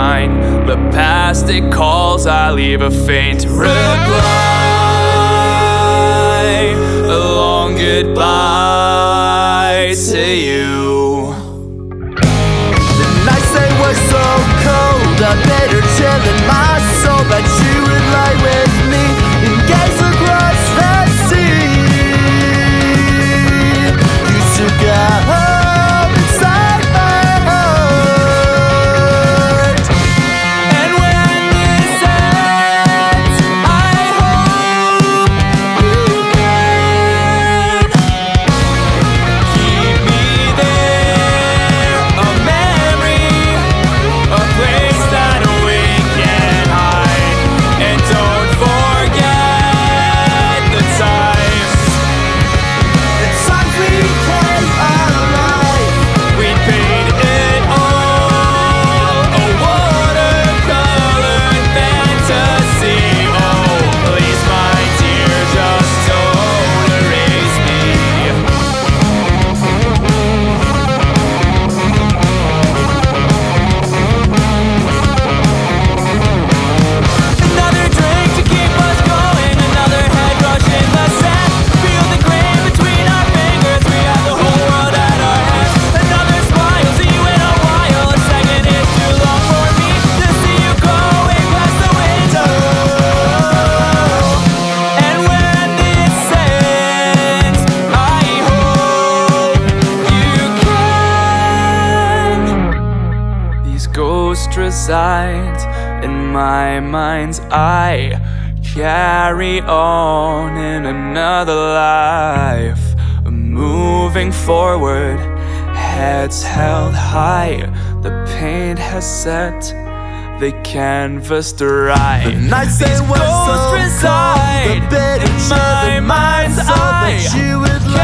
mine. The past it calls, I leave a faint reply. just resides in my mind's eye. Carry on in another life, moving forward, heads held high. The paint has set, the canvas dry. The nights These they were so reside cold, the bed in my mind's eye. That you would